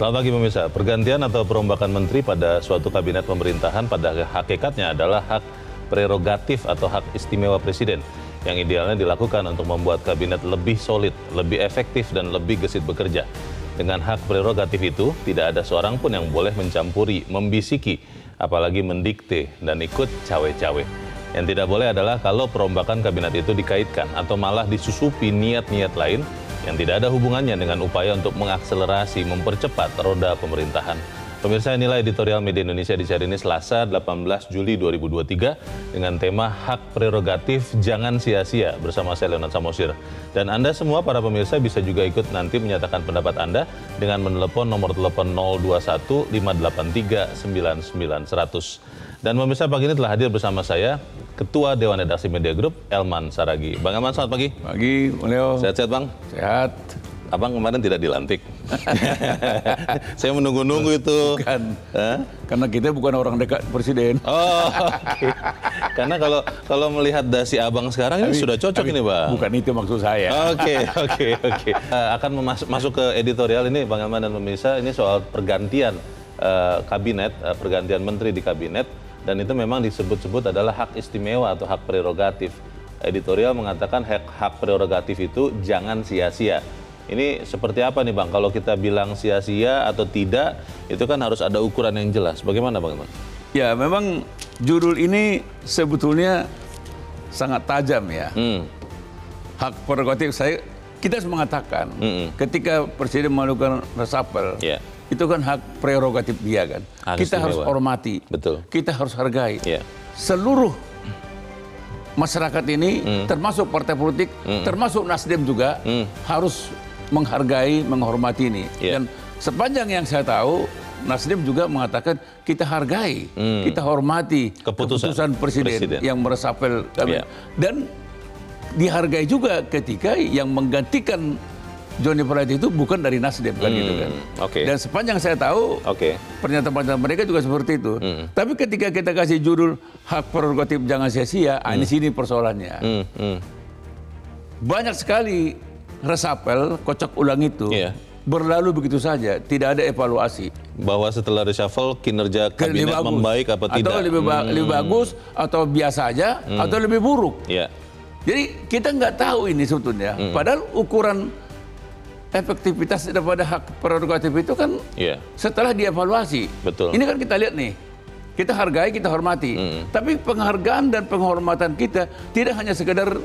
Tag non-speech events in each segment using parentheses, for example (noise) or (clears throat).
Selamat pagi pemirsa. Pergantian atau perombakan menteri pada suatu kabinet pemerintahan pada hakikatnya adalah hak prerogatif atau hak istimewa presiden yang idealnya dilakukan untuk membuat kabinet lebih solid, lebih efektif, dan lebih gesit bekerja. Dengan hak prerogatif itu, tidak ada seorang pun yang boleh mencampuri, membisiki, apalagi mendikte dan ikut cawe-cawe. Yang tidak boleh adalah kalau perombakan kabinet itu dikaitkan atau malah disusupi niat-niat lain yang tidak ada hubungannya dengan upaya untuk mengakselerasi, mempercepat roda pemerintahan. Pemirsa inilah editorial Media Indonesia di hari ini Selasa 18 Juli 2023 dengan tema Hak Prerogatif Jangan Sia-sia bersama saya Leonard Samosir. Dan Anda semua para pemirsa bisa juga ikut nanti menyatakan pendapat Anda dengan menelepon nomor telepon 021 583 9900. Dan pemirsa pagi ini telah hadir bersama saya Ketua Dewan Redaksi Media Group Elman Saragi. Bang Elman, selamat pagi. Pagi, Leo. Sehat-sehat Bang? Sehat. Abang kemarin tidak dilantik. (laughs) Saya menunggu-nunggu itu. Bukan. Hah? Karena kita bukan orang dekat presiden. Oh, okay. karena kalau kalau melihat dasi abang sekarang ini sudah cocok ini, Bang. Bukan itu maksud saya. Oke, oke, oke. Eh, akan masuk ke editorial ini, Bang Elman dan pemirsa, ini soal pergantian uh, kabinet, uh, pergantian menteri di kabinet, dan itu memang disebut-sebut adalah hak istimewa atau hak prerogatif. Editorial mengatakan hak, hak prerogatif itu jangan sia-sia ini seperti apa nih Bang? Kalau kita bilang sia-sia atau tidak, itu kan harus ada ukuran yang jelas. Bagaimana Bang? Ya, memang judul ini sebetulnya sangat tajam ya. Hmm. Hak prerogatif saya kita harus mengatakan hmm. ketika presiden melakukan reshuffle, yeah. Itu kan hak prerogatif dia kan. Harus kita harus hormati. Betul. Kita harus hargai. Yeah. Seluruh masyarakat ini, hmm. termasuk partai politik, hmm. termasuk Nasdem juga hmm. harus menghargai, menghormati ini. Yeah. Dan sepanjang yang saya tahu, Nasdem juga mengatakan kita hargai, hmm. kita hormati keputusan, keputusan presiden, presiden yang meresapel kami. Yeah. Dan dihargai juga ketika yang menggantikan Johnny Plate itu bukan dari Nasdem kan gitu kan. Okay. Dan sepanjang saya tahu okay. pernyataan-pernyataan mereka juga seperti itu. Hmm. Tapi ketika kita kasih judul hak prerogatif jangan sia-sia, hmm. di sini persoalannya. Hmm. Hmm. Banyak sekali resapel, kocok ulang itu yeah. berlalu begitu saja, tidak ada evaluasi. Bahwa setelah reshuffle kinerja kabinet lebih membaik apa atau tidak? Atau lebih, ba hmm. lebih bagus, atau biasa aja, hmm. atau lebih buruk. Yeah. Jadi kita nggak tahu ini sebetulnya. Hmm. Padahal ukuran efektivitas daripada hak prerogatif itu kan yeah. setelah dievaluasi. Betul. Ini kan kita lihat nih. Kita hargai, kita hormati. Hmm. Tapi penghargaan dan penghormatan kita tidak hanya sekedar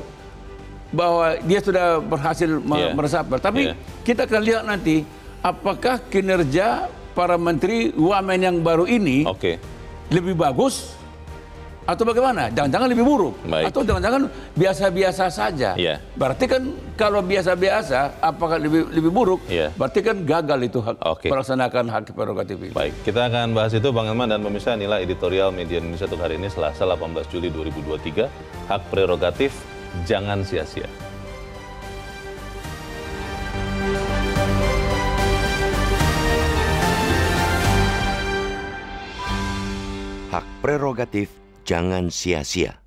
bahwa dia sudah berhasil yeah. meresapel. Tapi yeah. kita akan lihat nanti apakah kinerja para menteri wamen yang baru ini okay. lebih bagus atau bagaimana? Jangan-jangan lebih buruk Baik. atau jangan-jangan biasa-biasa saja. Yeah. Berarti kan kalau biasa-biasa apakah lebih lebih buruk? Yeah. Berarti kan gagal itu hak okay. melaksanakan hak prerogatif ini. Baik, kita akan bahas itu Bang Elman dan pemirsa inilah editorial Media Indonesia untuk hari ini Selasa 18 Juli 2023 hak prerogatif jangan sia-sia. Hak prerogatif jangan sia-sia.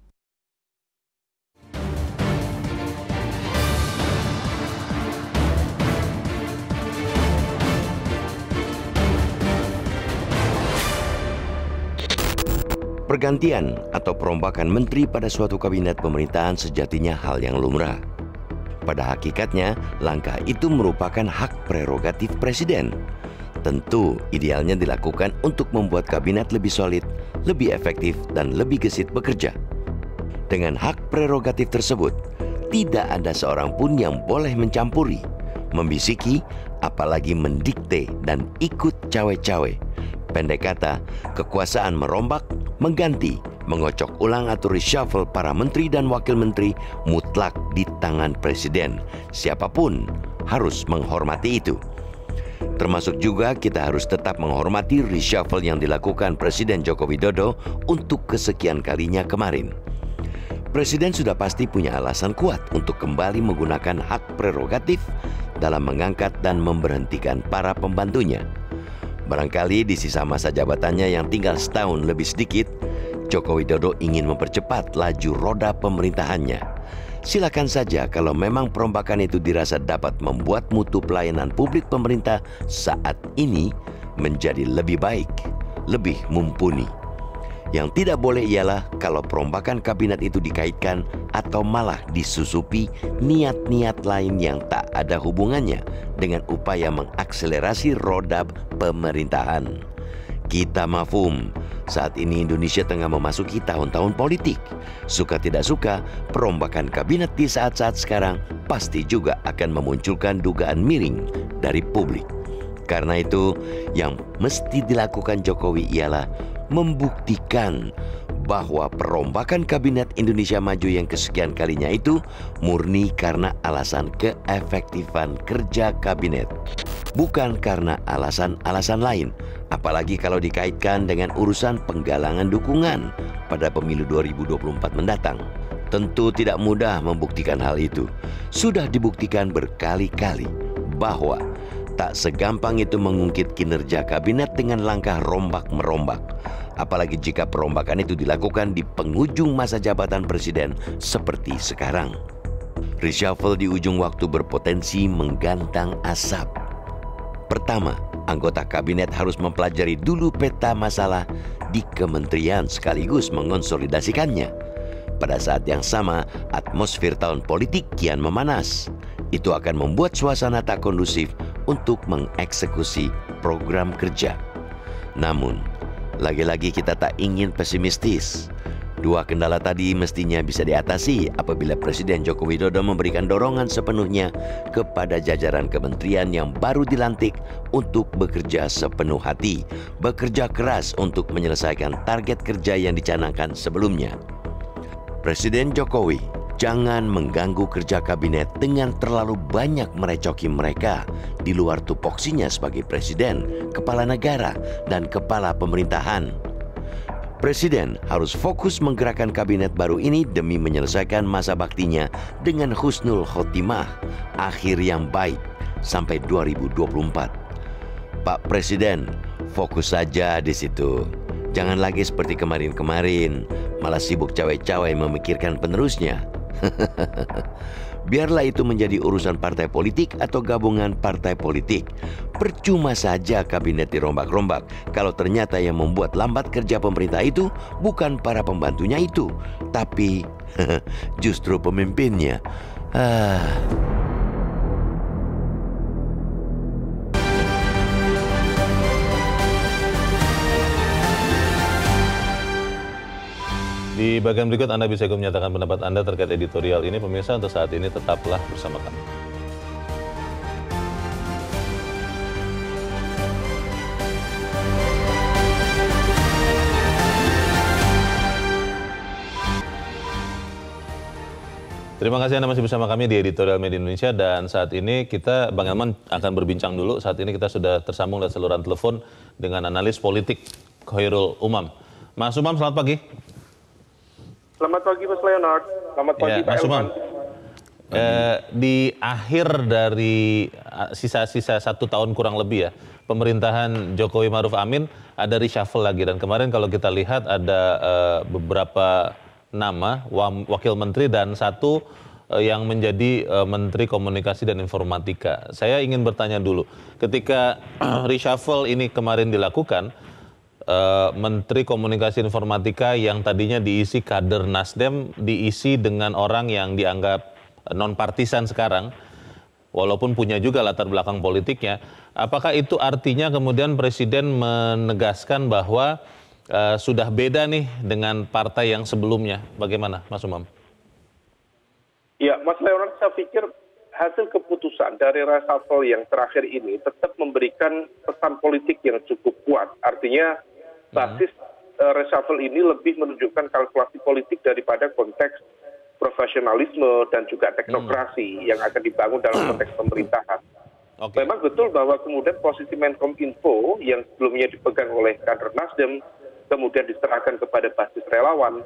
Pergantian atau perombakan menteri pada suatu kabinet pemerintahan sejatinya hal yang lumrah. Pada hakikatnya, langkah itu merupakan hak prerogatif presiden. Tentu idealnya dilakukan untuk membuat kabinet lebih solid, lebih efektif, dan lebih gesit bekerja. Dengan hak prerogatif tersebut, tidak ada seorang pun yang boleh mencampuri, membisiki, apalagi mendikte dan ikut cawe-cawe. Pendek kata, kekuasaan merombak mengganti, mengocok ulang atau reshuffle para menteri dan wakil menteri mutlak di tangan presiden. Siapa pun harus menghormati itu. Termasuk juga kita harus tetap menghormati reshuffle yang dilakukan Presiden Joko Widodo untuk kesekian kalinya kemarin. Presiden sudah pasti punya alasan kuat untuk kembali menggunakan hak prerogatif dalam mengangkat dan memberhentikan para pembantunya. Barangkali di sisa masa jabatannya yang tinggal setahun lebih sedikit, Joko Widodo ingin mempercepat laju roda pemerintahannya. Silakan saja kalau memang perombakan itu dirasa dapat membuat mutu pelayanan publik pemerintah saat ini menjadi lebih baik, lebih mumpuni. Yang tidak boleh ialah kalau perombakan kabinet itu dikaitkan atau malah disusupi niat-niat lain yang tak ada hubungannya dengan upaya mengakselerasi roda pemerintahan. Kita mafum, saat ini Indonesia tengah memasuki tahun-tahun politik. Suka tidak suka, perombakan kabinet di saat-saat sekarang pasti juga akan memunculkan dugaan miring dari publik. Karena itu, yang mesti dilakukan Jokowi ialah membuktikan bahwa perombakan kabinet Indonesia Maju yang kesekian kalinya itu murni karena alasan keefektifan kerja kabinet, bukan karena alasan-alasan lain. Apalagi kalau dikaitkan dengan urusan penggalangan dukungan pada pemilu 2024 mendatang. Tentu tidak mudah membuktikan hal itu. Sudah dibuktikan berkali-kali bahwa tak segampang itu mengungkit kinerja kabinet dengan langkah rombak-merombak apalagi jika perombakan itu dilakukan di penghujung masa jabatan presiden seperti sekarang. Reshuffle di ujung waktu berpotensi menggantang asap. Pertama, anggota kabinet harus mempelajari dulu peta masalah di kementerian sekaligus mengonsolidasikannya. Pada saat yang sama, atmosfer tahun politik kian memanas. Itu akan membuat suasana tak kondusif untuk mengeksekusi program kerja. Namun, lagi-lagi kita tak ingin pesimistis. Dua kendala tadi mestinya bisa diatasi apabila Presiden Joko Widodo memberikan dorongan sepenuhnya kepada jajaran kementerian yang baru dilantik untuk bekerja sepenuh hati, bekerja keras untuk menyelesaikan target kerja yang dicanangkan sebelumnya. Presiden Jokowi jangan mengganggu kerja kabinet dengan terlalu banyak merecoki mereka di luar tupoksinya sebagai presiden, kepala negara, dan kepala pemerintahan. Presiden harus fokus menggerakkan kabinet baru ini demi menyelesaikan masa baktinya dengan husnul khotimah, akhir yang baik sampai 2024. Pak Presiden, fokus saja di situ. Jangan lagi seperti kemarin-kemarin, malah sibuk cawe-cawe memikirkan penerusnya. (laughs) Biarlah itu menjadi urusan partai politik atau gabungan partai politik. Percuma saja kabinet dirombak-rombak kalau ternyata yang membuat lambat kerja pemerintah itu bukan para pembantunya itu, tapi (laughs) justru pemimpinnya. Ah. Di bagian berikut Anda bisa menyatakan pendapat Anda terkait editorial ini. Pemirsa untuk saat ini tetaplah bersama kami. Terima kasih Anda masih bersama kami di Editorial Media Indonesia dan saat ini kita Bang Elman akan berbincang dulu. Saat ini kita sudah tersambung lewat saluran telepon dengan analis politik Khairul Umam. Mas Umam, selamat pagi. Selamat pagi Mas Leonard. Selamat pagi ya, Pak Elman. Eh, di akhir dari eh, sisa-sisa satu tahun kurang lebih ya, pemerintahan Jokowi Maruf Amin ada reshuffle lagi dan kemarin kalau kita lihat ada eh, beberapa nama wakil menteri dan satu eh, yang menjadi eh, Menteri Komunikasi dan Informatika. Saya ingin bertanya dulu, ketika (clears throat) reshuffle ini kemarin dilakukan, uh, Menteri Komunikasi Informatika yang tadinya diisi kader Nasdem diisi dengan orang yang dianggap non partisan sekarang walaupun punya juga latar belakang politiknya. Apakah itu artinya kemudian presiden menegaskan bahwa uh, sudah beda nih dengan partai yang sebelumnya? Bagaimana Mas Umam? Ya Mas Leonard saya pikir hasil keputusan dari reshuffle yang terakhir ini tetap memberikan pesan politik yang cukup kuat. Artinya basis uh, reshuffle ini lebih menunjukkan kalkulasi politik daripada konteks profesionalisme dan juga teknokrasi hmm. yang akan dibangun dalam konteks pemerintahan. Okay. Memang betul bahwa kemudian posisi Menkom Info yang sebelumnya dipegang oleh kader Nasdem kemudian diserahkan kepada basis relawan.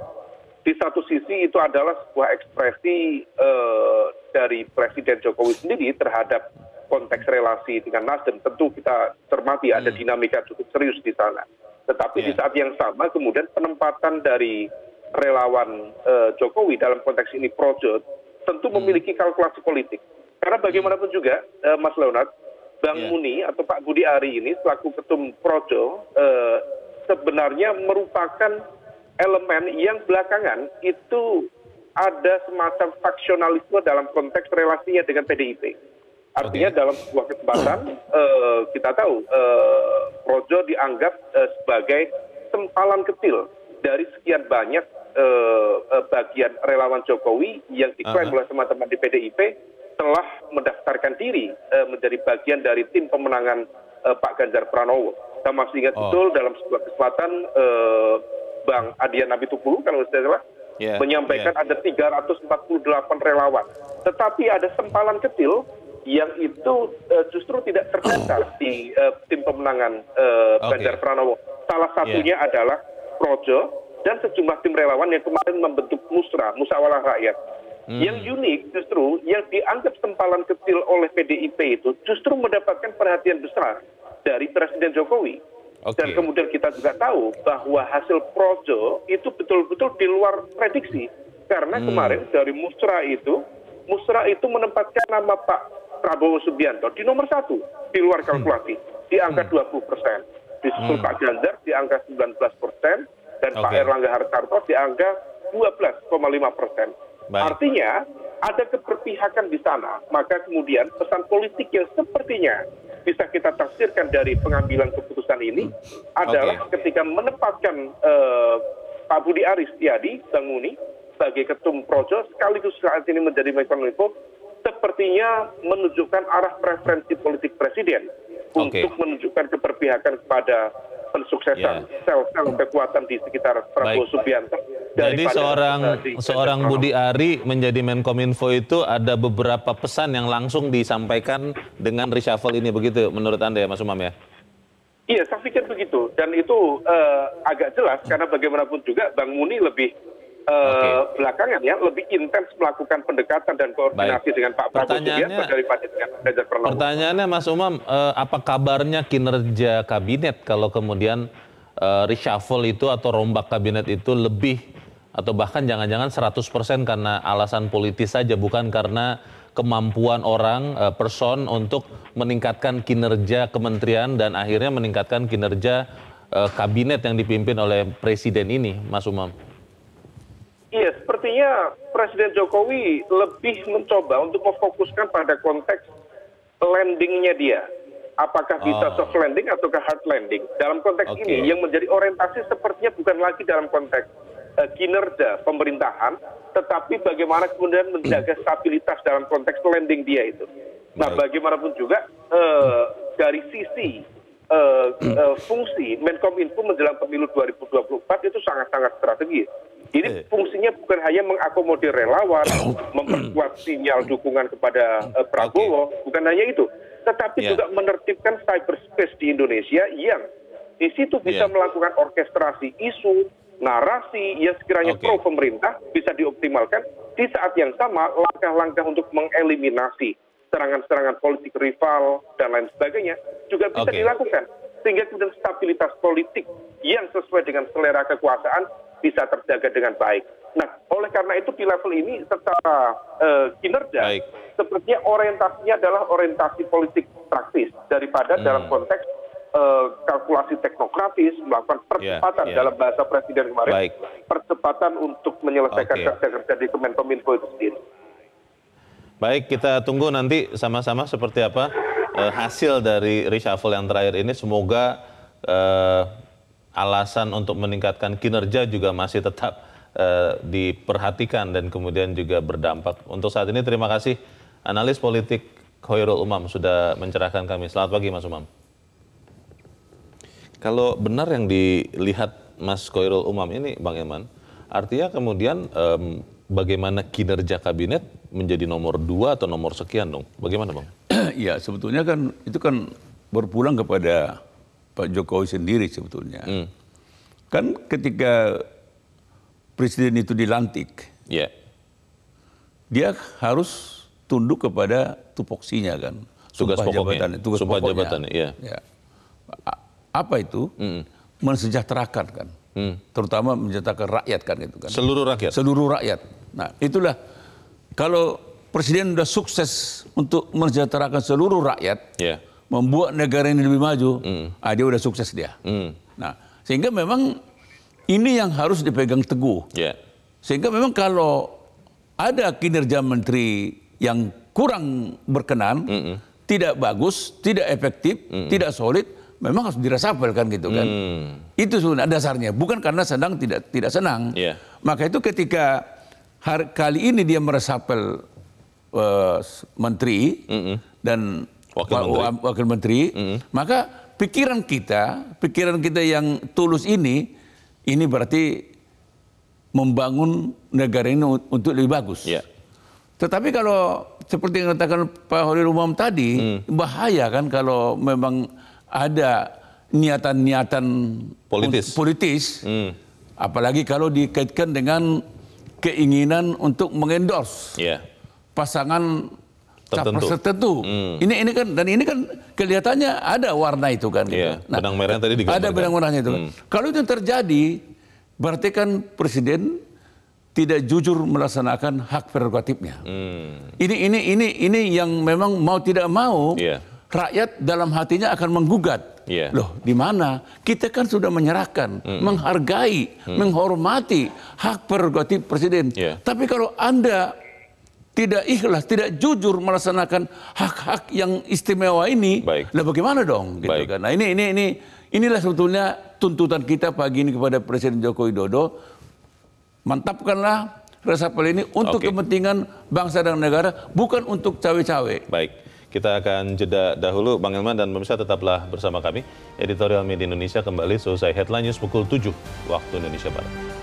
Di satu sisi itu adalah sebuah ekspresi uh, dari Presiden Jokowi sendiri terhadap konteks relasi dengan Nasdem. Tentu kita cermati ada hmm. dinamika cukup serius di sana tetapi di iya. saat yang sama kemudian penempatan dari relawan uh, Jokowi dalam konteks ini project tentu memiliki kalkulasi politik. Karena bagaimanapun juga, uh, Mas Leonard, Bang Yeah. Muni atau Pak Budi Ari ini selaku ketum Projo uh, sebenarnya merupakan elemen yang belakangan itu ada semacam faksionalisme dalam konteks relasinya dengan PDIP. Artinya dalam sebuah kesempatan (clears throat) eh, kita tahu eh, Projo dianggap eh, sebagai sempalan kecil dari sekian banyak bagian relawan Jokowi yang diklaim oleh teman-teman di PDIP telah mendaftarkan diri menjadi bagian dari tim pemenangan Pak Ganjar Pranowo. Saya masih ingat Oh. betul dalam sebuah kesempatan Bang Adian Nabitukulu kalau tidak salah Yeah, menyampaikan ada 348 relawan. Tetapi ada sempalan kecil yang itu eh, justru tidak terdaftar di eh, tim pemenangan eh. Ganjar Pranowo. Salah satunya adalah Projo dan sejumlah tim relawan yang kemarin membentuk Musra, Musyawarah Rakyat. Yang unik justru yang dianggap sempalan kecil oleh PDIP itu justru mendapatkan perhatian besar dari Presiden Jokowi. Oke. Dan kemudian kita juga tahu bahwa hasil projo itu betul-betul di luar prediksi. Karena kemarin dari Musra itu, Musra itu menempatkan nama Pak Prabowo Subianto di nomor satu di luar kalkulasi, di angka 20 persen. Disusul Pak Ganjar di angka 19 persen, dan Pak Oke. Erlangga Hartarto di angka 12,5 persen. Artinya ada keberpihakan di sana, maka kemudian pesan politik yang sepertinya bisa kita tafsirkan dari pengambilan keputusan ini adalah ketika menempatkan eh, Pak Budi Aris Setiadi, Bang Muni, sebagai ketum Projo sekaligus saat ini menjadi Menkominfo, sepertinya menunjukkan arah preferensi politik presiden Oke. untuk menunjukkan keberpihakan kepada pensuksesan Ya. sel-sel kekuatan di sekitar Prabowo Baik. Subianto. Jadi seorang seorang Budi Ari menjadi Menkominfo itu ada beberapa pesan yang langsung disampaikan dengan reshuffle ini begitu menurut Anda ya Mas Umam ya? Iya, saya pikir begitu. Dan itu eh, agak jelas karena bagaimanapun juga Bang Muni lebih belakangan ya lebih intens melakukan pendekatan dan koordinasi Baik. dengan Pak Prabowo Pertanyaannya- Subianto daripada dengan Ganjar Pranowo. Pertanyaannya Mas Umam, eh, apa kabarnya kinerja kabinet kalau kemudian eh, reshuffle itu atau rombak kabinet itu lebih atau bahkan jangan-jangan 100% karena alasan politis saja bukan karena kemampuan orang eh, person untuk meningkatkan kinerja kementerian dan akhirnya meningkatkan kinerja eh, kabinet yang dipimpin oleh presiden ini, Mas Umam. Iya, sepertinya Presiden Jokowi lebih mencoba untuk memfokuskan pada konteks landingnya dia. Apakah bisa Oh. soft landing ataukah hard landing? Dalam konteks ini yang menjadi orientasi sepertinya bukan lagi dalam konteks eh, kinerja pemerintahan, tetapi bagaimana kemudian menjaga stabilitas dalam konteks landing dia itu. Nah, bagaimanapun juga eh, dari sisi eh, eh, fungsi Menkominfo menjelang pemilu 2024 itu sangat-sangat strategis. Ini Eh. fungsinya bukan hanya mengakomodir relawan, memperkuat (clears throat) sinyal dukungan kepada eh, Prabowo, bukan hanya itu, tetapi Ya. juga menertibkan cyberspace di Indonesia yang di situ bisa Ya. melakukan orkestrasi isu, narasi yang sekiranya Oke. pro pemerintah bisa dioptimalkan. Di saat yang sama, langkah-langkah untuk mengeliminasi serangan-serangan politik rival dan lain sebagainya juga bisa Oke. dilakukan. Sehingga kemudian stabilitas politik yang sesuai dengan selera kekuasaan bisa terjaga dengan baik. Nah, oleh karena itu di level ini secara eh, kinerja, Baik. sepertinya orientasinya adalah orientasi politik praktis daripada Hmm. dalam konteks eh, kalkulasi teknokratis, melakukan percepatan ya. dalam bahasa presiden kemarin, Baik. percepatan untuk menyelesaikan kerja-kerja di Kemenkominfo itu sendiri. Baik, kita tunggu nanti sama-sama seperti apa eh, hasil dari reshuffle yang terakhir ini. Semoga eh, alasan untuk meningkatkan kinerja juga masih tetap eh, diperhatikan dan kemudian juga berdampak. Untuk saat ini terima kasih analis politik Khairul Umam sudah mencerahkan kami. Selamat pagi Mas Umam. Kalau benar yang dilihat Mas Khairul Umam ini Bang Eman, artinya kemudian em, bagaimana kinerja kabinet menjadi nomor dua atau nomor sekian dong? Bagaimana Bang? (clears throat) ya sebetulnya kan itu kan berpulang kepada Pak Jokowi sendiri sebetulnya. Hmm. Kan ketika presiden itu dilantik, Ya, dia harus tunduk kepada tupoksinya kan. Tugas Sumpah pokoknya. jabatannya, tugas Sumpah pokoknya. jabatannya, iya. Ya. Apa itu? Mensejahterakan kan. Hmm. Terutama mensejahterakan rakyat kan itu kan. seluruh rakyat. Seluruh rakyat. Nah, itulah kalau presiden sudah sukses untuk mensejahterakan seluruh rakyat, Ya. Membuat negara ini lebih maju, ah, dia udah sukses dia. Hmm. Nah, sehingga memang ini yang harus dipegang teguh. Ya. Sehingga memang kalau ada kinerja menteri yang kurang berkenan, tidak bagus, tidak efektif, tidak solid, memang harus dirasapel kan gitu kan. Hmm. Itu sebenarnya dasarnya, bukan karena sedang tidak tidak senang. Iya. Maka itu ketika hari, kali ini dia meresapel eh, menteri dan Wakil wa- menteri. wa- wakil menteri, maka pikiran kita, pikiran kita yang tulus ini, ini berarti membangun negara ini un- untuk lebih bagus. Ya. Tetapi kalau seperti yang katakan Pak Holil Umam tadi, bahaya kan kalau memang ada niatan-niatan Politis. politis Hmm. apalagi kalau dikaitkan dengan keinginan untuk mengendorse Ya. pasangan Tertentu. capres tertentu. Hmm. Ini ini kan dan ini kan kelihatannya ada warna itu kan. Iya, gitu. benang merahnya tadi digambarkan. Ada benang merahnya itu. Hmm. Kalau itu terjadi, berarti kan presiden tidak jujur melaksanakan hak prerogatifnya. Hmm. Ini ini ini ini yang memang mau tidak mau Iya. rakyat dalam hatinya akan menggugat. Iya. Loh, di mana kita kan sudah menyerahkan, menghargai, menghormati hak prerogatif presiden. Iya. Tapi kalau Anda tidak ikhlas, tidak jujur melaksanakan hak-hak yang istimewa ini, Baik. lah bagaimana dong? Gitu Baik. kan? Nah ini ini ini inilah sebetulnya tuntutan kita pagi ini kepada Presiden Joko Widodo. Mantapkanlah resapel ini untuk Oke. kepentingan bangsa dan negara, bukan untuk cawe-cawe. Baik, kita akan jeda dahulu Bang Ilman dan pemirsa tetaplah bersama kami. Editorial Media Indonesia kembali selesai headline news pukul 7 waktu Indonesia Barat.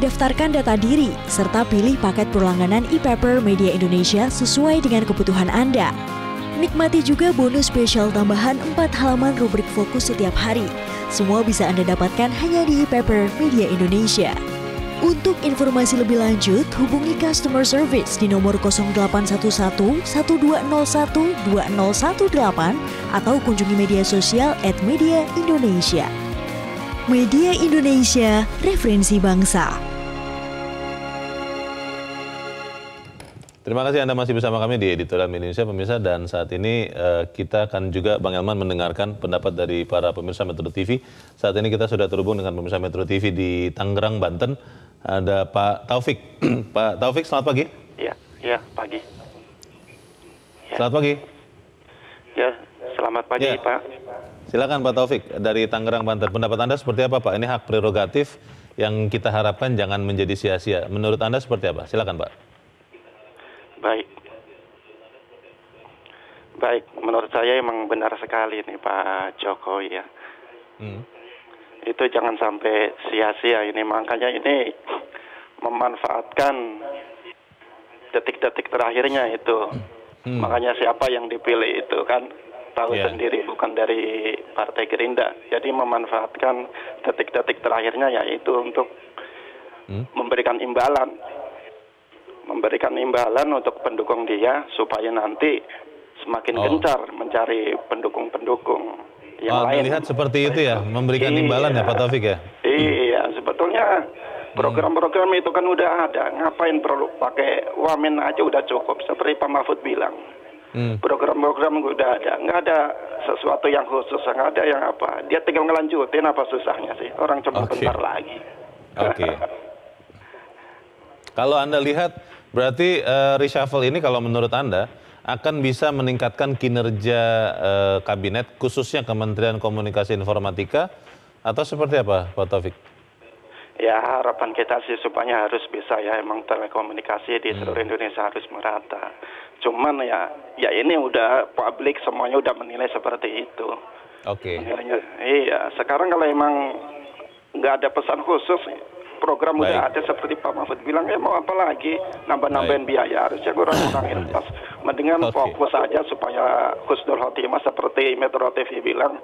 daftarkan data diri, serta pilih paket perlangganan e-paper Media Indonesia sesuai dengan kebutuhan Anda. Nikmati juga bonus spesial tambahan 4 halaman rubrik fokus setiap hari. Semua bisa Anda dapatkan hanya di e-paper Media Indonesia. Untuk informasi lebih lanjut, hubungi customer service di nomor 0811 1201 2018 atau kunjungi media sosial at Media Indonesia. Media Indonesia, referensi bangsa. Terima kasih Anda masih bersama kami di Editorial Indonesia pemirsa dan saat ini eh, kita akan juga Bang Elman mendengarkan pendapat dari para pemirsa Metro TV. Saat ini kita sudah terhubung dengan pemirsa Metro TV di Tangerang, Banten. Ada Pak Taufik. (clears throat) Pak Taufik, selamat pagi. Ya, ya pagi. Selamat pagi. Ya, selamat pagi Ya. Pak. Silakan Pak Taufik dari Tangerang, Banten. Pendapat Anda seperti apa Pak? Ini hak prerogatif yang kita harapkan jangan menjadi sia-sia. Menurut Anda seperti apa? Silakan Pak. Baik. Baik, menurut saya emang benar sekali nih Pak Jokowi ya. Hmm. Itu jangan sampai sia-sia ini. Makanya ini memanfaatkan detik-detik terakhirnya itu. Makanya siapa yang dipilih itu kan tahu Iya. sendiri bukan dari Partai Gerindra. Jadi memanfaatkan detik-detik terakhirnya yaitu untuk memberikan imbalan. Memberikan imbalan untuk pendukung dia supaya nanti semakin Oh. gencar mencari pendukung-pendukung yang Oh, lain. melihat seperti itu ya, memberikan imbalan ya Pak Taufik ya? Iya, sebetulnya program-program itu kan udah ada. Ngapain perlu pakai wamen aja udah cukup. Seperti Pak Mahfud bilang. Hmm. Program-program udah ada. Nggak ada sesuatu yang khusus. Nggak ada yang apa. Dia tinggal ngelanjutin apa susahnya sih. Orang cuma Oke. bentar lagi. Oke. (laughs) Kalau Anda lihat, berarti eh, reshuffle ini kalau menurut Anda akan bisa meningkatkan kinerja eh, kabinet, khususnya Kementerian Komunikasi Informatika, atau seperti apa, Pak Taufik? Ya harapan kita sih supaya harus bisa ya emang telekomunikasi di Hmm. seluruh Indonesia harus merata. Cuman ya ya ini udah publik semuanya udah menilai seperti itu. Oke. Menilainya, Iya, sekarang kalau emang nggak ada pesan khusus, program Baik. udah ada seperti Pak Mahfud bilang ya mau apa lagi nambah-nambahin biaya harusnya kurang-kurangin pas mendingan Oke. fokus aja supaya Husnul Khotimah seperti Metro TV bilang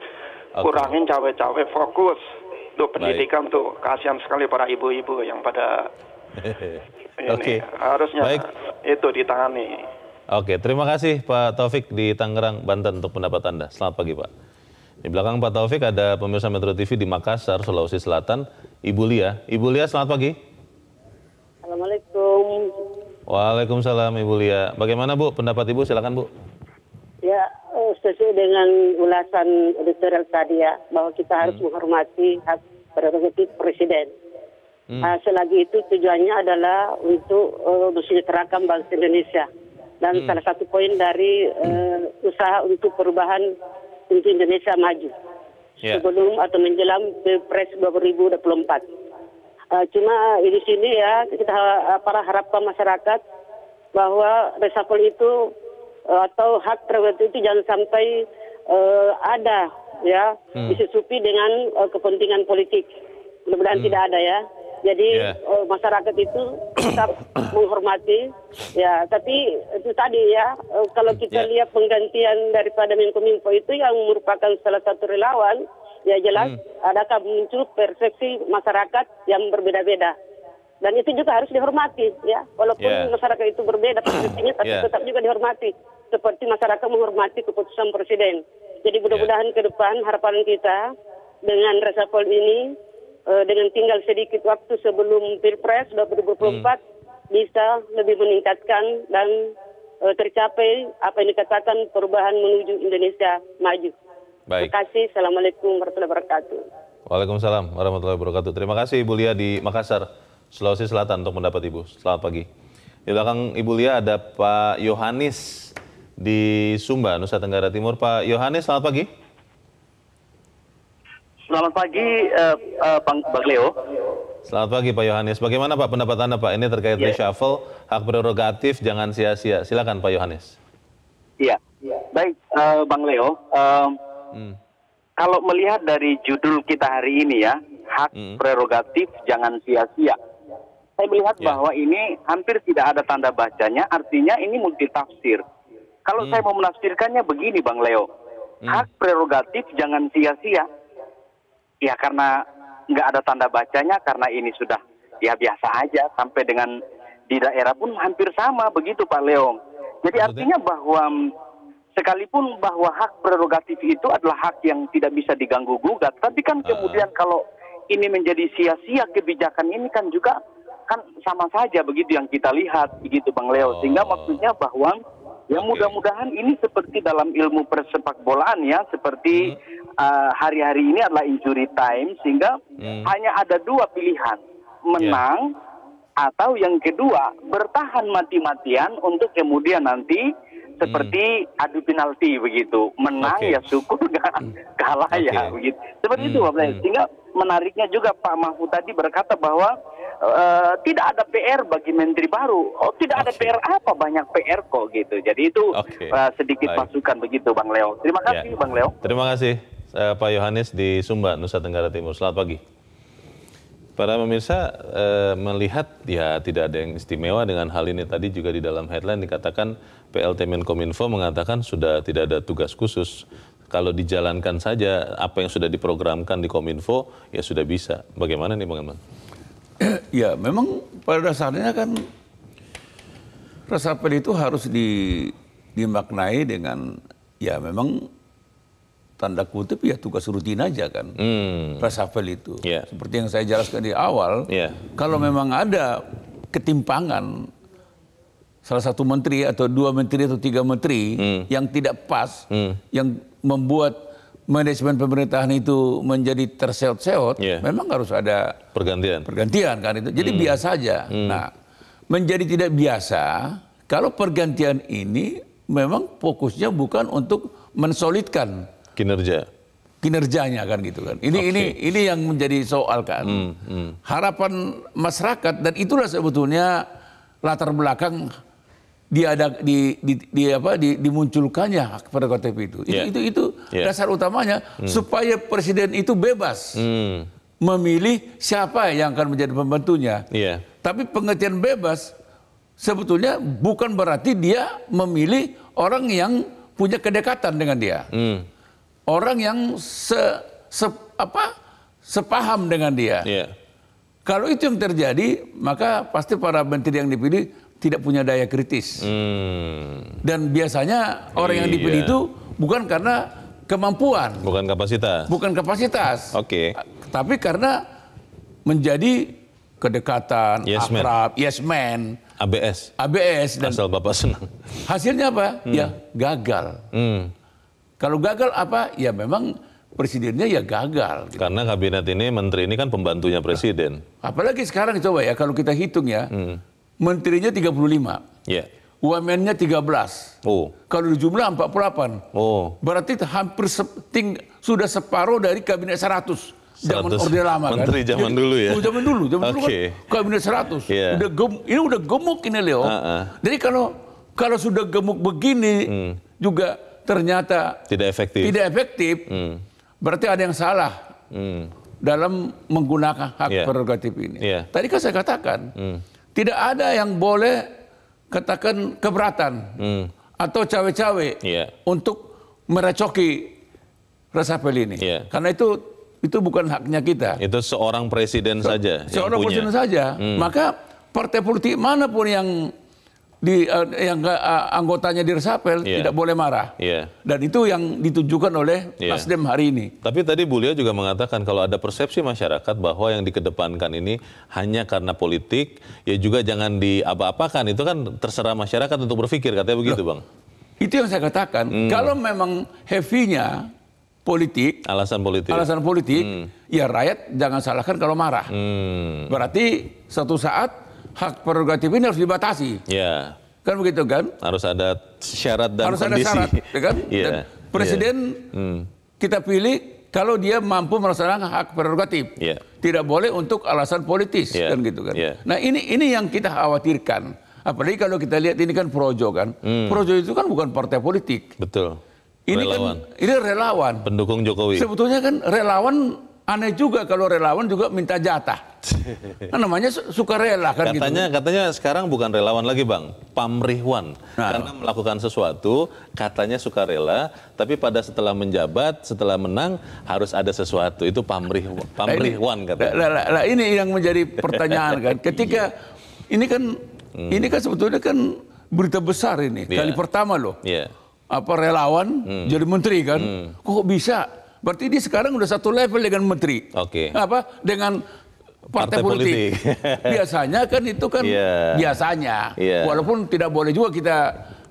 Oke. kurangin cawe-cawe fokus untuk pendidikan tuh kasihan sekali para ibu-ibu yang pada (laughs) ini Oke. harusnya Baik. itu ditangani. Oke, terima kasih Pak Taufik di Tangerang, Banten untuk pendapat Anda. Selamat pagi Pak. Di belakang Pak Taufik ada pemirsa Metro TV di Makassar, Sulawesi Selatan, Ibu Lia. Ibu Lia, selamat pagi. Assalamualaikum. Waalaikumsalam Ibu Lia. Bagaimana Bu pendapat Ibu? Silakan Bu. Ya, eh, sesuai dengan ulasan editorial tadi ya, bahwa kita harus menghormati hak prerogatif presiden. Ah, selagi itu tujuannya adalah untuk eh, mensejahterakan bangsa Indonesia. Dan salah satu poin dari eh, usaha untuk perubahan untuk Indonesia maju. Ya. Sebelum atau menjelang Pilpres 2024. Uh, cuma di sini ya kita uh, para harapan masyarakat bahwa reshuffle itu uh, atau hak prerogatif itu jangan sampai uh, ada ya disusupi dengan uh, kepentingan politik. Mudah-mudahan tidak ada ya. Jadi Ya. uh, masyarakat itu tetap menghormati. Ya tapi itu tadi ya uh, kalau kita Ya. lihat penggantian daripada Menkominfo itu yang merupakan salah satu relawan ya jelas adakah muncul persepsi masyarakat yang berbeda-beda. Dan itu juga harus dihormati ya. Walaupun Yeah. masyarakat itu berbeda persepsinya (clears throat) tapi Yeah. tetap juga dihormati. Seperti masyarakat menghormati keputusan presiden. Jadi mudah-mudahan ke depan harapan kita dengan reshuffle ini eh, dengan tinggal sedikit waktu sebelum pilpres 2024 bisa lebih meningkatkan dan eh, tercapai apa yang dikatakan perubahan menuju Indonesia maju. Baik. Terima kasih. Assalamualaikum warahmatullahi wabarakatuh. Waalaikumsalam warahmatullahi wabarakatuh. Terima kasih Ibu Lia di Makassar, Sulawesi Selatan untuk pendapat Ibu. Selamat pagi. Di belakang Ibu Lia ada Pak Yohanis di Sumba, Nusa Tenggara Timur. Pak Yohanis, selamat pagi. Selamat pagi, eh, eh, Bang, Bang Leo. Selamat pagi Pak Yohanis. Bagaimana Pak pendapat Anda Pak? Ini terkait reshuffle, hak prerogatif, jangan sia-sia. Silakan Pak Yohanis. Iya, baik, eh, Bang Leo. em, Hmm. Kalau melihat dari judul kita hari ini ya, hak Hmm. prerogatif jangan sia-sia. Saya melihat Ya. bahwa ini hampir tidak ada tanda bacanya, artinya ini multitafsir. Kalau saya mau menafsirkannya begini, Bang Leo, hak prerogatif jangan sia-sia. Ya karena nggak ada tanda bacanya, karena ini sudah ya biasa aja sampai dengan di daerah pun hampir sama begitu, Pak Leo. Jadi artinya bahwa sekalipun bahwa hak prerogatif itu adalah hak yang tidak bisa diganggu gugat, tapi kan kemudian kalau ini menjadi sia-sia kebijakan ini kan juga kan sama saja begitu yang kita lihat begitu Bang Leo. Sehingga Oh. maksudnya bahwa ya mudah-mudahan ini seperti dalam ilmu persepak bolaan ya, seperti uh, hari-hari ini adalah injury time sehingga Hmm. hanya ada dua pilihan, menang atau yang kedua bertahan mati-matian untuk kemudian nanti seperti adu penalti begitu menang Oke. ya syukur (laughs) nggak kalah ya Oke. begitu seperti Hmm, itu Pak Blay. hmm. sehingga menariknya juga Pak Mahfud tadi berkata bahwa eh, tidak ada PR bagi menteri baru oh tidak ada Oke. PR apa banyak PR kok gitu jadi itu Oke. eh, sedikit Baik. masukan begitu Bang Leo terima Ya. kasih Bang Leo Terima kasih eh, Pak Yohanis di Sumba, Nusa Tenggara Timur. Selamat pagi. Para pemirsa eh, melihat ya tidak ada yang istimewa dengan hal ini tadi juga di dalam headline dikatakan PLT Menkominfo mengatakan sudah tidak ada tugas khusus. Kalau dijalankan saja apa yang sudah diprogramkan di Kominfo ya sudah bisa. Bagaimana nih Bang Eman? (clears throat) Ya, memang pada dasarnya kan resapel itu harus di, dimaknai dengan ya memang tanda kutip ya tugas rutin aja kan. Hmm. Resapel itu. Ya. Seperti yang saya jelaskan di awal, Ya. kalau memang ada ketimpangan salah satu menteri atau dua menteri atau tiga menteri Hmm. yang tidak pas, yang membuat manajemen pemerintahan itu menjadi terseot-seot, Ya. memang harus ada Pergantian. pergantian kan itu. Jadi biasa aja. Nah, menjadi tidak biasa kalau pergantian ini memang fokusnya bukan untuk mensolidkan Kinerja. kinerjanya kan gitu kan. Ini Oke. ini ini yang menjadi soal kan. Harapan masyarakat dan itulah sebetulnya latar belakang dia ada di, di, di apa di, dimunculkannya hak prerogatif itu. Itu Yeah. itu, itu Yeah. dasar utamanya supaya presiden itu bebas Hmm. memilih siapa yang akan menjadi pembantunya. Iya. Tapi pengertian bebas sebetulnya bukan berarti dia memilih orang yang punya kedekatan dengan dia. Hmm. Orang yang se, se- apa sepaham dengan dia. Iya. Kalau itu yang terjadi, maka pasti para menteri yang dipilih tidak punya daya kritis. Hmm. Dan biasanya orang yang dipilih Iya. itu bukan karena kemampuan, Bukan kapasitas. bukan kapasitas, Oke. tapi karena menjadi kedekatan, Yes man. akrab, yes man, ABS. ABS dan Asal Bapak senang. (laughs) hasilnya apa? Ya gagal. Hmm. Kalau gagal apa? Ya memang presidennya ya gagal. gitu. Karena kabinet ini, menteri ini kan pembantunya presiden. Apalagi sekarang coba ya kalau kita hitung ya, Hmm. Menterinya 35, Iya. UMN-nya 13. Oh. Kalau dijumlah 48. Oh. Berarti hampir se- ting- sudah separuh dari kabinet 100. Zaman 100 Orde Lama kan. menteri zaman Jadi- dulu ya? Oh, zaman dulu, zaman dulu Oke. kan kabinet 100. Iya. Udah gem- ini udah gemuk ini Leo. Ah, ah. Jadi kalau kalau sudah gemuk begini Hmm. juga ternyata Tidak efektif. tidak efektif, Hmm. berarti ada yang salah Hmm. dalam menggunakan hak Iya. prerogatif ini. Iya. Tadi kan saya katakan, Hmm. Tidak ada yang boleh katakan keberatan Hmm. atau cawe-cawe Iya. untuk merecoki resapel ini. Iya. Karena itu itu bukan haknya kita. Itu seorang presiden saja yang Seorang punya. presiden saja. Hmm. Maka partai politik mana pun yang di eh, yang eh, anggotanya diresapel Iya. tidak boleh marah. Iya. Dan itu yang ditunjukkan oleh Iya. Nasdem hari ini. Tapi tadi Bulia juga mengatakan kalau ada persepsi masyarakat bahwa yang dikedepankan ini hanya karena politik, ya juga jangan diapa-apakan. Itu kan terserah masyarakat untuk berpikir, katanya begitu, Bang. Itu yang saya katakan. Hmm. Kalau memang heavy-nya politik, Alasan politik. alasan politik, ya rakyat jangan salahkan kalau marah. Hmm. Berarti suatu saat hak prerogatif ini harus dibatasi. Ya, Kan begitu kan? harus ada syarat dan harus ada kondisi. syarat, ya kan? Iya. (laughs) Dan presiden Hmm. kita pilih kalau dia mampu melaksanakan hak prerogatif. Iya. Tidak boleh untuk alasan politis Iya. kan gitu kan. Iya. Nah, ini ini yang kita khawatirkan. Apalagi kalau kita lihat ini kan projo kan. Hmm. Projo itu kan bukan partai politik. Betul. Ini relawan. kan ini relawan. Pendukung Jokowi. Sebetulnya kan relawan aneh juga kalau relawan juga minta jatah. (laughs) Kan namanya su- sukarela kan gitu. Katanya katanya sekarang bukan relawan lagi bang, pamrihwan. Nah. Karena melakukan sesuatu katanya sukarela, tapi pada setelah menjabat, setelah menang harus ada sesuatu. Itu pamrih pamrihwan Lah, katanya. lah, lah, lah, ini yang menjadi pertanyaan kan. (laughs) Ketika ini kan ini kan sebetulnya kan berita besar ini. Iya. Kali pertama loh. Iya. Apa relawan Hmm. jadi menteri kan? Kok bisa? Berarti dia sekarang udah satu level dengan menteri. Oke. Apa? Dengan partai, Partai politik. politik. (laughs) biasanya kan itu kan Iya. biasanya. Iya. Walaupun tidak boleh juga kita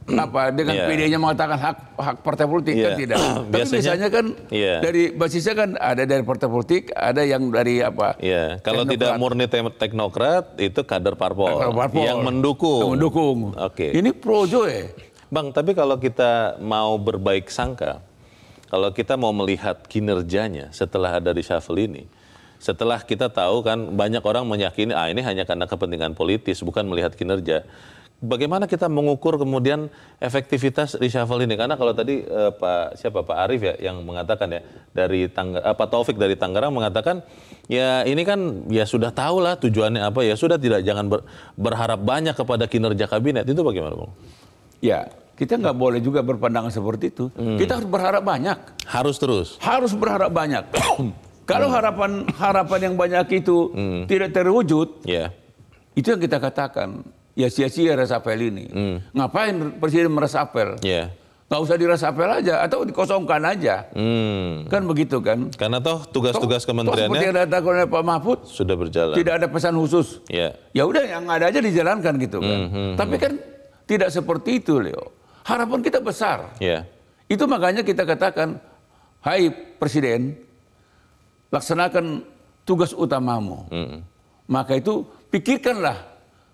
(clears throat) apa dengan Iya. PD-nya mengatakan hak hak partai politik kan Iya. tidak. (clears throat) Tapi Biasanya- biasanya kan Iya. dari basisnya kan ada dari partai politik, ada yang dari apa? Iya, kalau tidak murni te- teknokrat itu kader parpol, Parpol, parpol. yang mendukung. Yang mendukung. Oke. Ini projo ya. Bang, tapi kalau kita mau berbaik sangka, kalau kita mau melihat kinerjanya setelah ada reshuffle ini, setelah kita tahu kan banyak orang meyakini ah ini hanya karena kepentingan politis bukan melihat kinerja. Bagaimana kita mengukur kemudian efektivitas reshuffle ini? Karena kalau tadi eh, Pak siapa Pak Arief ya yang mengatakan ya dari Tangga, eh, Pak Taufik dari Tangerang mengatakan ya ini kan ya sudah tahu lah tujuannya apa ya sudah tidak jangan ber- berharap banyak kepada kinerja kabinet itu bagaimana Bang? Ya, kita nggak boleh juga berpandangan seperti itu. Hmm. Kita harus berharap banyak. Harus terus. Harus berharap banyak. (coughs) Kalau harapan harapan yang banyak itu tidak terwujud, Ya. itu yang kita katakan. Ya sia-sia resapel ini. Hmm. Ngapain presiden meresapel? Ya. Nggak usah diresapel aja atau dikosongkan aja. Hmm. Kan begitu kan? Karena toh tugas-tugas Toh- toh seperti yang kementeriannya dikatakan oleh Pak Mahfud, sudah berjalan. tidak ada pesan khusus. Ya. Ya udah yang ada aja dijalankan gitu kan. Hmm, Tapi kan tidak seperti itu, Leo. Harapan kita besar. Ya. Itu makanya kita katakan, "Hai Presiden, laksanakan tugas utamamu." Hmm. Maka itu pikirkanlah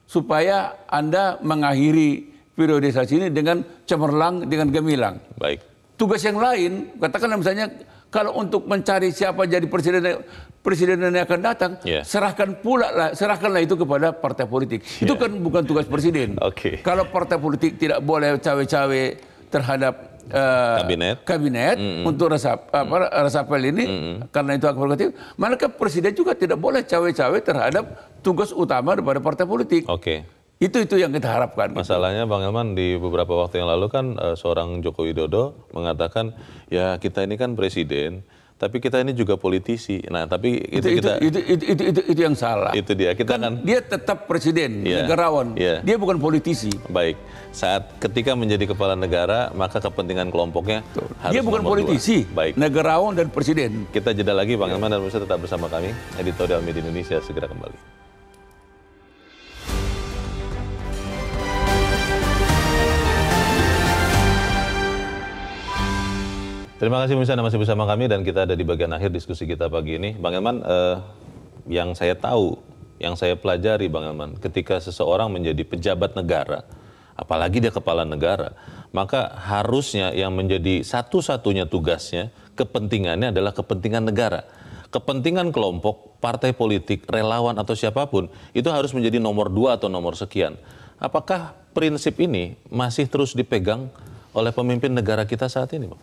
supaya Anda mengakhiri periodisasi ini dengan cemerlang, dengan gemilang. Baik. Tugas yang lain, katakanlah misalnya kalau untuk mencari siapa jadi presiden presiden yang akan datang, Yeah. serahkan pula lah, serahkanlah itu kepada partai politik. Itu kan bukan tugas presiden. Oke. Kalau partai politik tidak boleh cawe-cawe terhadap eh, Kabinet. kabinet untuk resap, apa, resapel ini, karena itu hak prerogatif, maka presiden juga tidak boleh cawe-cawe terhadap tugas utama daripada partai politik. Oke. Itu itu yang kita harapkan. Masalahnya Bang Elman di beberapa waktu yang lalu kan eh, seorang Joko Widodo mengatakan ya kita ini kan presiden, tapi kita ini juga politisi. Nah tapi itu, itu, kita itu, itu, itu, itu, itu yang salah. itu dia kita kan Dia tetap presiden, Iya. negarawan. Iya. Dia bukan politisi. baik saat ketika menjadi kepala negara maka kepentingan kelompoknya harus Dia bukan nomor dua. politisi, Baik. negarawan dan presiden. Kita jeda lagi Bang Elman dan pemirsa tetap bersama kami. Editorial Media Indonesia segera kembali. Terima kasih pemirsa Anda masih bersama kami dan kita ada di bagian akhir diskusi kita pagi ini. Bang Elman, eh, yang saya tahu, yang saya pelajari Bang Elman, ketika seseorang menjadi pejabat negara, apalagi dia kepala negara, maka harusnya yang menjadi satu-satunya tugasnya, kepentingannya adalah kepentingan negara. Kepentingan kelompok, partai politik, relawan atau siapa pun, itu harus menjadi nomor dua atau nomor sekian. Apakah prinsip ini masih terus dipegang oleh pemimpin negara kita saat ini, Bang?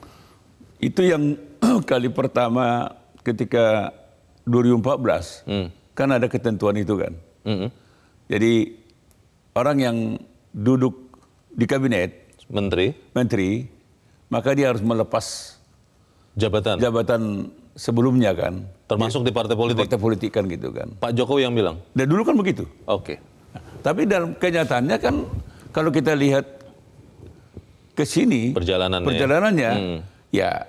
Itu yang (clears throat) kali pertama ketika 2014 Hmm. kan ada ketentuan itu kan. Mm-mm. Jadi orang yang duduk di kabinet Menteri, menteri maka dia harus melepas jabatan, jabatan sebelumnya kan. termasuk di partai Di politik. Partai politik kan gitu kan. Pak Jokowi yang bilang, Dan dulu kan begitu. oke, Tapi dalam kenyataannya kan kalau kita lihat ke sini Perjalanannya. perjalanannya Hmm. Ya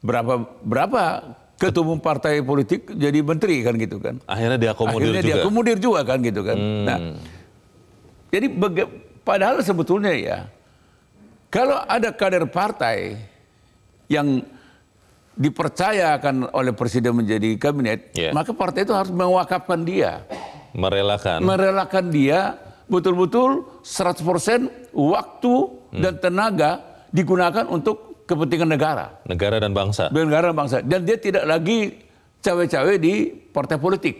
berapa berapa ketua umum partai politik jadi menteri kan gitu kan. akhirnya diakomodir Akhirnya juga. dia akomodir juga kan gitu kan. Hmm. Nah, jadi baga- padahal sebetulnya ya kalau ada kader partai yang dipercayakan oleh presiden menjadi kabinet, Ya. maka partai itu harus mewakafkan dia Merelakan. merelakan dia betul-betul 100% waktu Hmm. dan tenaga digunakan untuk kepentingan negara, negara dan bangsa. negara dan bangsa. Dan dia tidak lagi cawe-cawe di partai politik.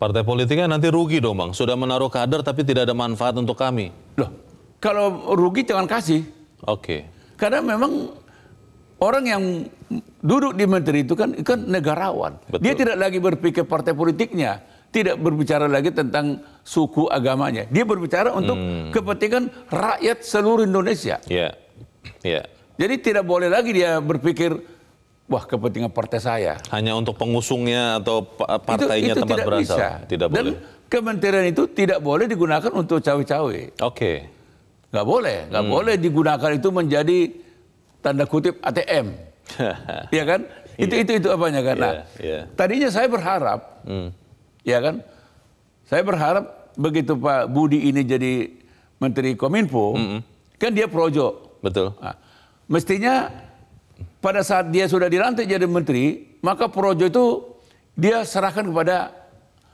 Partai politiknya nanti rugi dong bang. Sudah menaruh kader tapi tidak ada manfaat untuk kami. Loh, kalau rugi jangan kasih. Oke. Karena memang orang yang duduk di menteri itu kan kan negarawan. Betul. Dia tidak lagi berpikir partai politiknya, tidak berbicara lagi tentang suku agamanya. Dia berbicara untuk Hmm. kepentingan rakyat seluruh Indonesia. Ya. Ya. Jadi tidak boleh lagi dia berpikir wah kepentingan partai saya. Hanya untuk pengusungnya atau pa- partainya itu, itu tempat tidak berasal. bisa. Tidak Dan boleh. kementerian itu tidak boleh digunakan untuk cawe-cawe. Oke. Nggak boleh, nggak Hmm. boleh digunakan itu menjadi tanda kutip ATM. (laughs) ya kan? Itu itu itu apanya kan? Nah, Iya, iya. tadinya saya berharap, Hmm. ya kan? Saya berharap begitu Pak Budi ini jadi Menteri Kominfo, Hmm. kan dia projo. Betul. Nah, mestinya pada saat dia sudah dilantik jadi menteri, maka projo itu dia serahkan kepada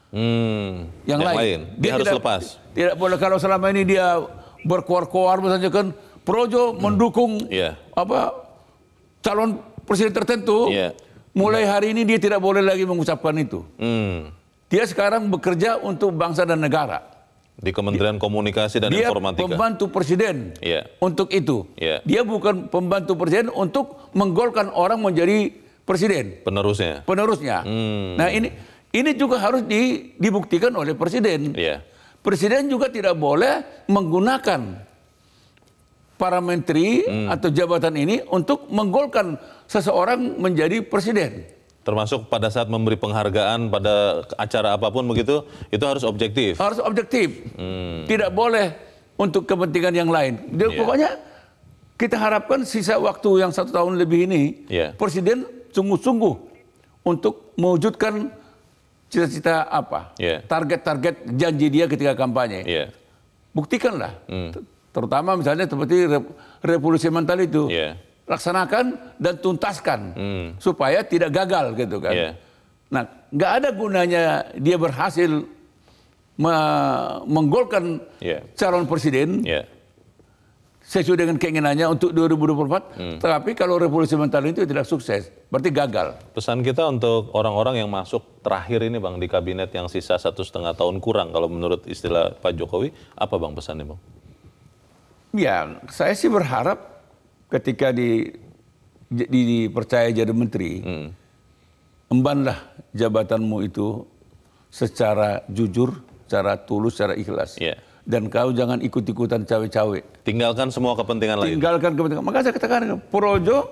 Hmm. yang, lain. Dia, harus tidak, lepas. Tidak boleh kalau selama ini dia berkoar-koar misalnya kan projo mendukung Iya. apa calon presiden tertentu. Iya. Mulai hari ini dia tidak boleh lagi mengucapkan itu. Hmm. Dia sekarang bekerja untuk bangsa dan negara. Di Kementerian Komunikasi dan Dia Informatika. pembantu presiden Iya. untuk itu. Iya. Dia bukan pembantu presiden untuk menggolkan orang menjadi presiden, Penerusnya. penerusnya. Hmm. Nah ini ini juga harus di- dibuktikan oleh presiden. Iya. Presiden juga tidak boleh menggunakan para menteri Hmm. atau jabatan ini untuk menggolkan seseorang menjadi presiden. Termasuk pada saat memberi penghargaan pada acara apa pun begitu, itu harus objektif. Harus objektif. Tidak boleh untuk kepentingan yang lain. Dia, Hmm. Iya. Pokoknya kita harapkan sisa waktu yang satu tahun lebih ini, Iya. presiden sungguh-sungguh untuk mewujudkan cita-cita apa, Iya. target-target janji dia ketika kampanye. Iya. Buktikanlah. Hmm. Terutama misalnya seperti re- revolusi mental itu. Iya. Laksanakan dan tuntaskan Hmm. supaya tidak gagal gitu kan. Iya. Nah, nggak ada gunanya dia berhasil me- menggolkan Iya. calon presiden Iya. sesuai dengan keinginannya untuk 2024. Tapi kalau revolusi mental itu tidak sukses, berarti gagal. Pesan kita untuk orang-orang yang masuk terakhir ini bang di kabinet yang sisa satu setengah tahun kurang kalau menurut istilah Pak Jokowi, apa bang pesannya bang? Ya, saya sih berharap ketika di, di dipercaya jadi menteri, Hmm. embanlah jabatanmu itu secara jujur, secara tulus, secara ikhlas. Iya. Dan kau jangan ikut-ikutan cawe-cawe. Tinggalkan semua kepentingan lain. Tinggalkan kepentingan. Maka saya katakan, Projo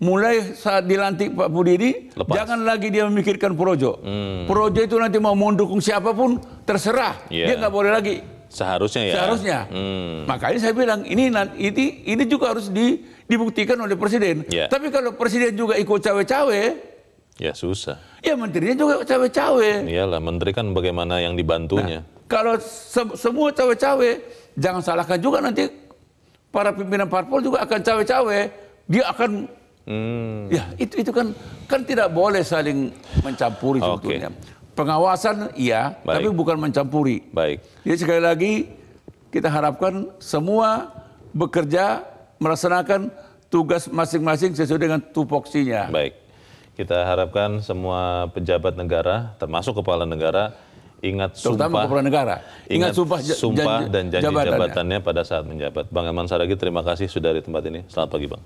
mulai saat dilantik Pak Budini, Lepas. jangan lagi dia memikirkan Projo. Hmm. Projo itu nanti mau mendukung siapa pun, terserah. Iya. Dia nggak boleh lagi. Seharusnya ya. Seharusnya. Hmm. Makanya saya bilang ini ini ini juga harus di- dibuktikan oleh presiden. Iya. Tapi kalau presiden juga ikut cawe-cawe, Ya susah. ya menterinya juga cawe-cawe. Iyalah, menteri kan bagaimana yang dibantunya. Kalau se- semua cawe-cawe, jangan salahkan juga nanti para pimpinan parpol juga akan cawe-cawe. Dia akan Hmm. ya itu itu kan kan tidak boleh saling mencampuri sebetulnya. Pengawasan iya, Baik. tapi bukan mencampuri. Baik. Jadi sekali lagi kita harapkan semua bekerja melaksanakan tugas masing-masing sesuai dengan tupoksinya. Baik. Kita harapkan semua pejabat negara, termasuk kepala negara, ingat Terutama sumpah, kepala negara. Ingat sumpah ja- sumpah janji- dan janji jabatannya. jabatannya pada saat menjabat. Bang Eman Saragi, terima kasih sudah di tempat ini. Selamat pagi, Bang.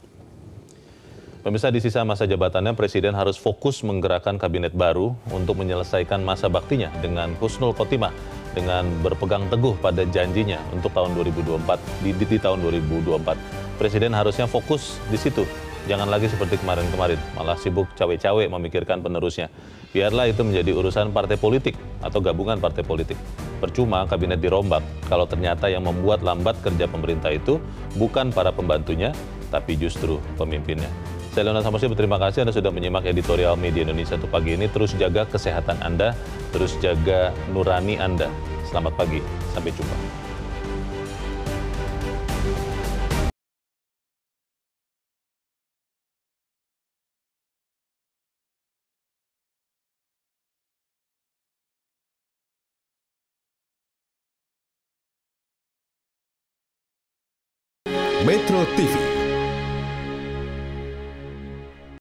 Pemirsa di sisa masa jabatannya, Presiden harus fokus menggerakkan kabinet baru untuk menyelesaikan masa baktinya dengan husnul khotimah, dengan berpegang teguh pada janjinya untuk tahun 2024, di, di, di tahun 2024. Presiden harusnya fokus di situ, jangan lagi seperti kemarin-kemarin, malah sibuk cawe-cawe memikirkan penerusnya. Biarlah itu menjadi urusan partai politik atau gabungan partai politik. Percuma kabinet dirombak kalau ternyata yang membuat lambat kerja pemerintah itu bukan para pembantunya, tapi justru pemimpinnya. Saya Leonard Samosi berterima kasih Anda sudah menyimak editorial Media Indonesia untuk pagi ini. Terus jaga kesehatan Anda, terus jaga nurani Anda. Selamat pagi, sampai jumpa.